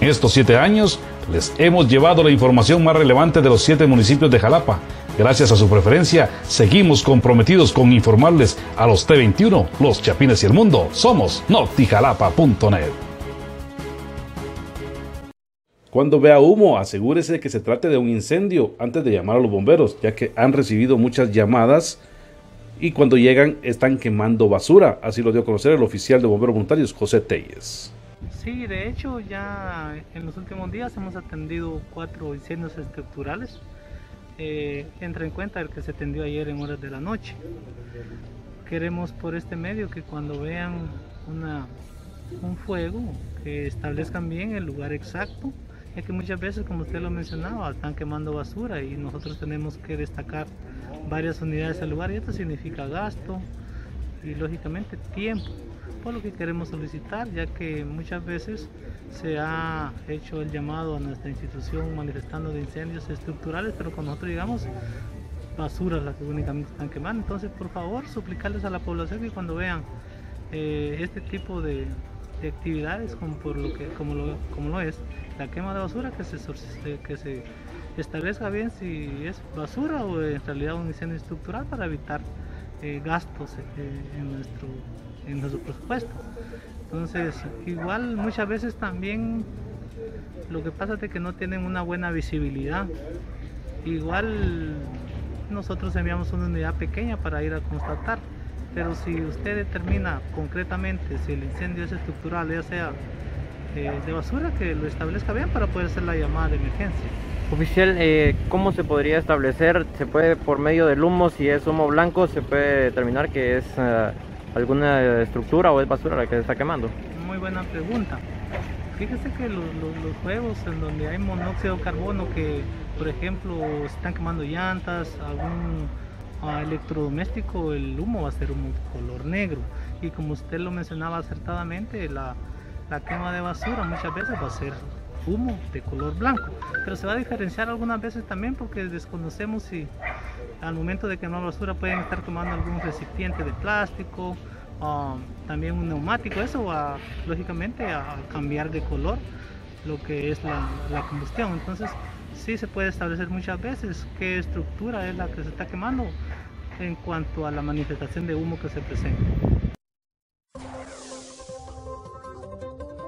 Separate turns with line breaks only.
Estos siete años les hemos llevado la información más relevante de los siete municipios de Jalapa. Gracias a su preferencia, seguimos comprometidos con informarles a los T21, los Chapines y el mundo. Somos notijalapa.net. Cuando vea humo, asegúrese de que se trate de un incendio antes de llamar a los bomberos, ya que han recibido muchas llamadas y cuando llegan están quemando basura. Así lo dio a conocer el oficial de bomberos voluntarios, José Telles.
Sí, de hecho ya en los últimos días hemos atendido cuatro incendios estructurales. Eh, entra en cuenta el que se atendió ayer en horas de la noche. Queremos por este medio que cuando vean una, un fuego, que establezcan bien el lugar exacto, ya que muchas veces, como usted lo mencionaba, están quemando basura y nosotros tenemos que destacar varias unidades al lugar y esto significa gasto y lógicamente tiempo por lo que queremos solicitar ya que muchas veces se ha hecho el llamado a nuestra institución manifestando de incendios estructurales pero con nosotros digamos basura las que únicamente están quemando. Entonces por favor suplicarles a la población que cuando vean eh, este tipo de, actividades como, por lo que, como, lo, como lo es la quema de basura que se, que se establezca bien si es basura o en realidad un incendio estructural para evitar eh, gastos eh, en, nuestro, en nuestro presupuesto. Entonces, igual muchas veces también lo que pasa es que no tienen una buena visibilidad. Igual nosotros enviamos una unidad pequeña para ir a constatar, pero si usted determina concretamente si el incendio es estructural, ya sea eh, de basura, que lo establezca bien para poder hacer la llamada de emergencia.
Oficial, eh, ¿cómo se podría establecer? ¿Se puede por medio del humo, si es humo blanco, se puede determinar que es eh, alguna estructura o es basura la que se está quemando?
Muy buena pregunta. Fíjese que los, juegos en donde hay monóxido de carbono que, por ejemplo, están quemando llantas, algún ah, electrodoméstico, el humo va a ser un color negro. Y como usted lo mencionaba acertadamente, la, la quema de basura muchas veces va a ser humo de color blanco, pero se va a diferenciar algunas veces también porque desconocemos si al momento de quemar basura pueden estar tomando algún recipiente de plástico, um, también un neumático, eso va lógicamente a cambiar de color lo que es la, la combustión. Entonces sí se puede establecer muchas veces qué estructura es la que se está quemando en cuanto a la manifestación de humo que se presenta.